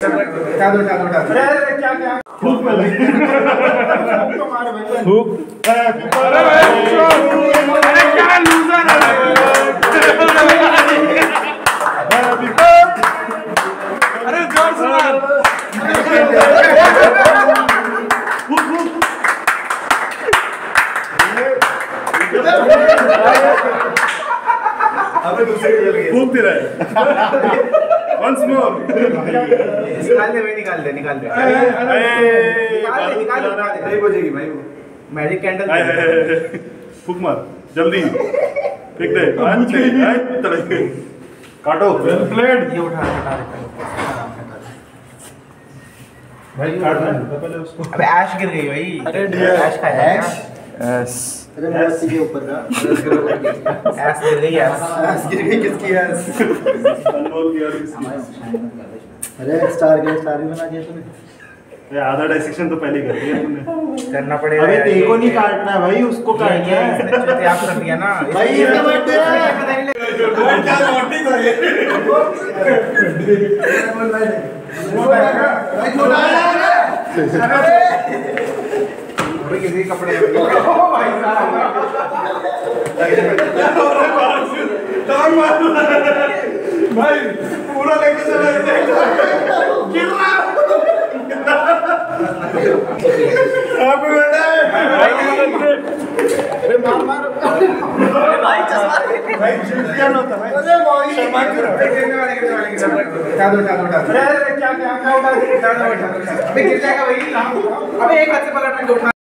उठा दो उठा दो उठा दो अरे अरे क्या क्या हुक पे लगे हुक मार भाई हुक अरे क्या लूजर अरे ज़ोर से मार अबे दूसरे को चल गई। हुक दे रहा। है वंस मोर निकाल दे भाई निकाल दे निकाल दे। निकाल दे निकाल दे निकाल दे। नहीं बजेगी भाई वो मैजिक कैंडल हुक मार जल्दी। फेंक दे। आज आज तड़के काटो। वेल प्लेड ये उठा उठा भाई काट पहले उसको अबे ऐश गिर गई भाई। अरे ऐश का है अरे मेसी के ऊपर का ऐश गिर गई ऐश ऐश गिर गई किसकी ऐश अनमोल की और किसकी अरे स्टार के स्टार भी बना दिया तूने। ये आधा डाइसेक्शन तो पहले कर दिया तूने। करना पड़ेगा अबे को नहीं काटना है भाई उसको काटना है। इसने कर दिया ना भाई इसका बर्थडे है। भाई बोल भाई छोटा अबे किसी कपड़े भाई साहब। भाई पूरा लेके चला गिर रहा। हैप्पी बर्थडे अरे मार मार। भाई चिड़चिड़ा ना होता भाई। अरे भाई। शर्मा क्यों गिरने वाले गिरने वाले गिरने वाले उठा दो उठा दो उठा दो अरे क्या क्या उठा दो उठा दो उठा दो अबे गिर जाएगा भाई। अबे एक हाथ से पकड़ के उठा